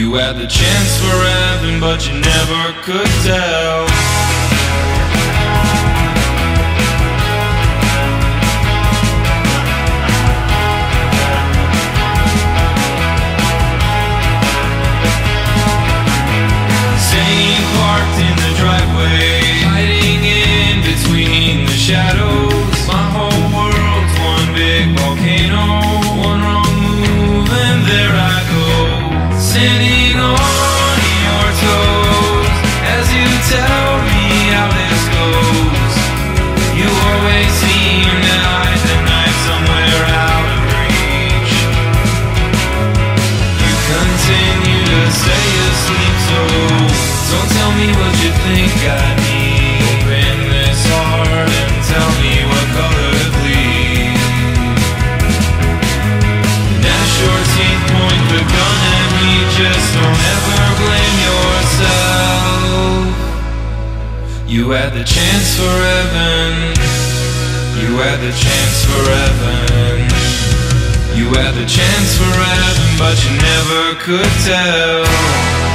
You had the chance for heaven, but you never could tell. Me what you think I need. Open this heart and tell me what color your teeth point the gun just don't ever blame yourself. You had the chance for heaven. You had the chance for heaven. You had the chance for heaven, but you never could tell.